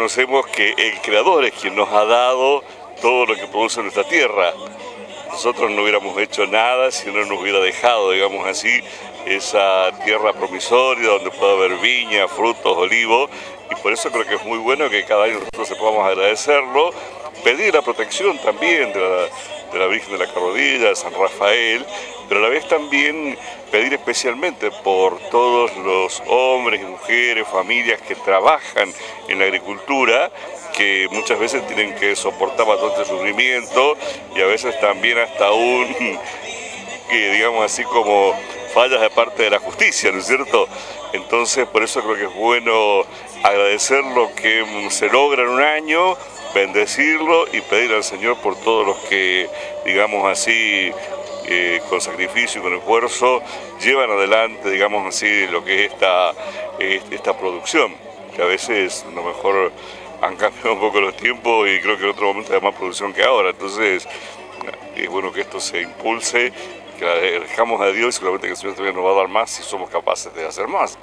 Conocemos que el Creador es quien nos ha dado todo lo que produce nuestra tierra. Nosotros no hubiéramos hecho nada si no nos hubiera dejado, digamos así, esa tierra promisoria donde pueda haber viña, frutos, olivos, y por eso creo que es muy bueno que cada año nosotros sepamos agradecerlo, pedir la protección también de la, de la Virgen de la Carrodilla, de San Rafael, pero a la vez también pedir especialmente por todos los hombres y mujeres, familias que trabajan en la agricultura, que muchas veces tienen que soportar bastante sufrimiento y a veces también hasta un, digamos así como fallas de parte de la justicia, ¿no es cierto? Entonces por eso creo que es bueno agradecer lo que se logra en un año, bendecirlo y pedir al Señor por todos los que, digamos así, eh, con sacrificio y con esfuerzo llevan adelante, digamos así, lo que es esta, esta producción, que a veces a lo mejor han cambiado un poco los tiempos y creo que en otro momento hay más producción que ahora, entonces es bueno que esto se impulse, que la dejamos a Dios y seguramente que el Señor también nos va a dar más si somos capaces de hacer más.